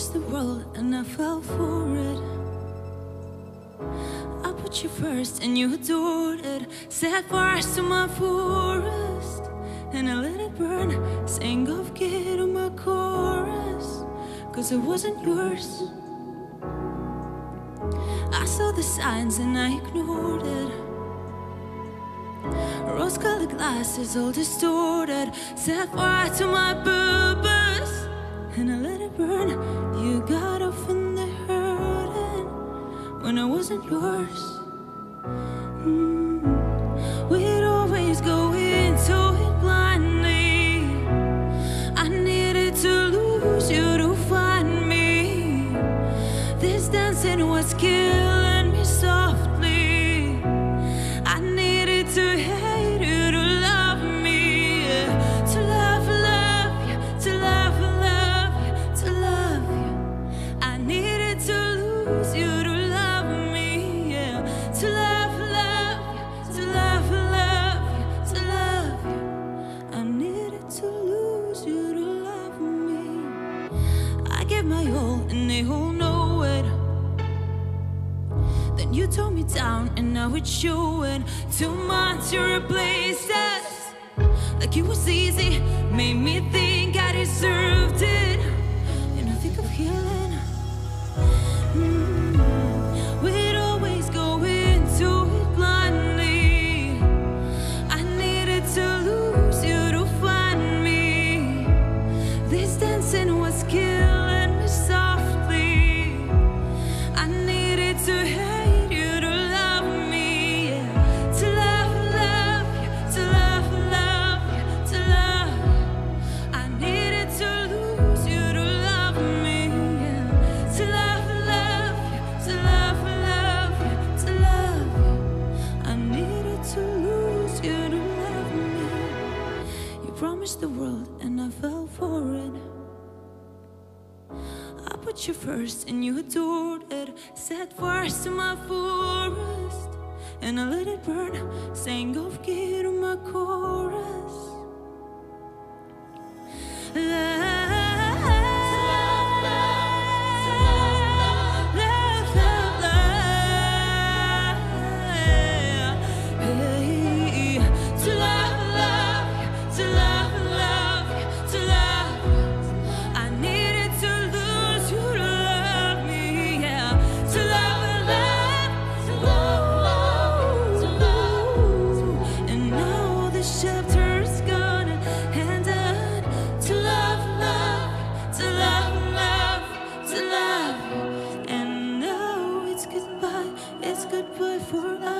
promised the world and I fell for it. I put you first and you adored it. Set fire to my forest and I let it burn. Sang of kid on my chorus, cause it wasn't yours. I saw the signs and I ignored it. Rose colored glasses all distorted. Set fire to my purpose and I let it burn. Yours. Mm. We'd always go into it blindly. I needed to lose you to find me. This dancing was killing me softly. I needed to hate you to love me. To love, love you. To love, love you. To love you. I needed to lose you to I gave my all and they all know it. Then you tore me down and now it's showing Too much to replace us Like it was easy Made me think You the world and I fell for it. I put you first and you adored it. Set fire to my forest and I let it burn. Sang off key to my chorus. for us.